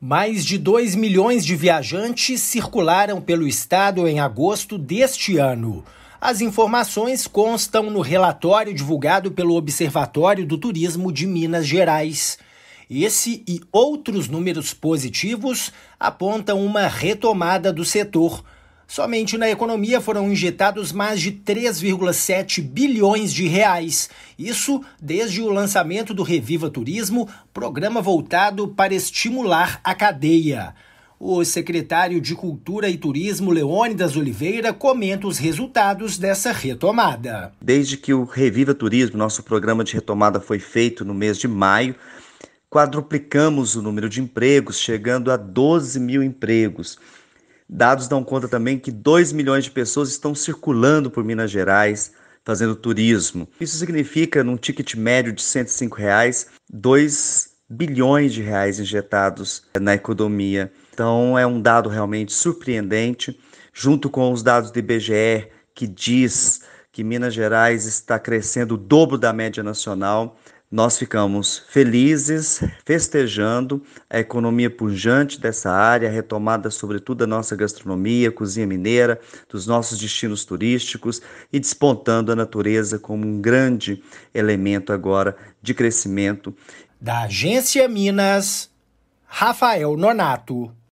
Mais de 2 milhões de viajantes circularam pelo estado em agosto deste ano. As informações constam no relatório divulgado pelo Observatório do Turismo de Minas Gerais. Esse e outros números positivos apontam uma retomada do setor. Somente na economia foram injetados mais de 3,7 bilhões de reais. Isso desde o lançamento do Reviva Turismo, programa voltado para estimular a cadeia. O secretário de Cultura e Turismo, Leônidas Oliveira, comenta os resultados dessa retomada. Desde que o Reviva Turismo, nosso programa de retomada, foi feito no mês de maio, quadruplicamos o número de empregos, chegando a 12 mil empregos. Dados dão conta também que 2 milhões de pessoas estão circulando por Minas Gerais, fazendo turismo. Isso significa, num ticket médio de 105 reais, 2 bilhões de reais injetados na economia. Então é um dado realmente surpreendente, junto com os dados do IBGE, que diz que Minas Gerais está crescendo o dobro da média nacional. Nós ficamos felizes, festejando a economia pujante dessa área, retomada, sobretudo, da nossa gastronomia, cozinha mineira, dos nossos destinos turísticos e despontando a natureza como um grande elemento agora de crescimento. Da Agência Minas, Rafael Nonato.